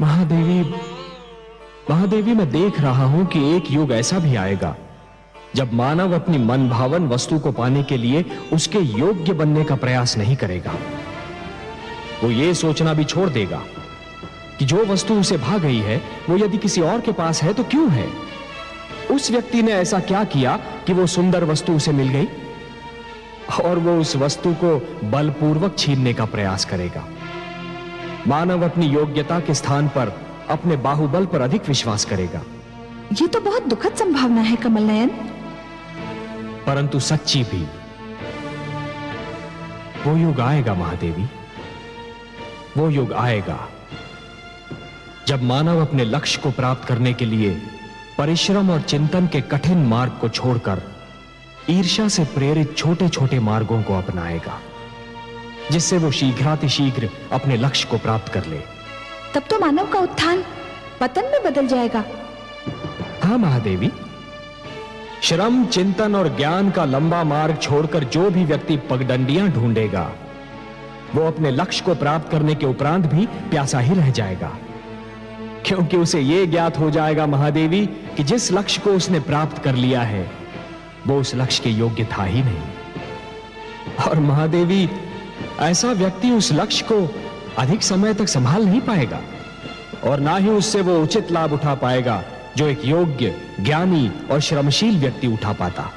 महादेवी महादेवी, मैं देख रहा हूँ कि एक युग ऐसा भी आएगा। जब मानव अपनी मन भावन वस्तु को पाने के लिए उसके योग्य बनने का प्रयास नहीं करेगा, वो ये सोचना भी छोड़ देगा कि जो वस्तु उसे भाग गई है, वो यदि किसी और के पास है तो क्यों है? उस व्यक्ति ने ऐसा क्या किया कि वो सुंदर वस्तु उसे मिल गई? और वो उस वस्तु को बलपूर्वक छीनने का प्रयास करेगा। मानव अपनी योग्यता के स्थान पर अपने बाहुबल पर अधिक विश्वास करेगा। ये तो बहुत दुखद संभावना है कमल नयन परंतु सच्ची भी। वो युग आएगा महादेवी। वो युग आएगा। जब मानव अपने लक्ष्य को प्राप्त करने के लिए परिश्रम और चिंतन के कठिन मार्ग को छोड़कर ईर्ष्या से प्रेरित छोटे छोटे मार्गों को अपनाएगा। जिससे वो शीघ्रातिशीघ्र अपने लक्ष्य को प्राप्त कर ले। तब तो मानव का उत्थान पतन में बदल जाएगा। हाँ महादेवी। श्रम चिंतन और ज्ञान का लंबा मार्ग छोड़कर जो भी व्यक्ति पगडंडियाँ ढूंढेगा वो अपने लक्ष्य को प्राप्त करने के उपरांत भी प्यासा ही रह जाएगा। क्योंकि उसे यह ज्ञात हो जाएगा महादेवी कि जिस लक्ष्य को उसने प्राप्त कर लिया है वो उस लक्ष्य के योग्य था ही नहीं। और महादेवी ऐसा व्यक्ति उस लक्ष्य को अधिक समय तक संभाल नहीं पाएगा, और ना ही उससे वो उचित लाभ उठा पाएगा जो एक योग्य, ज्ञानी और श्रमशील व्यक्ति उठा पाता।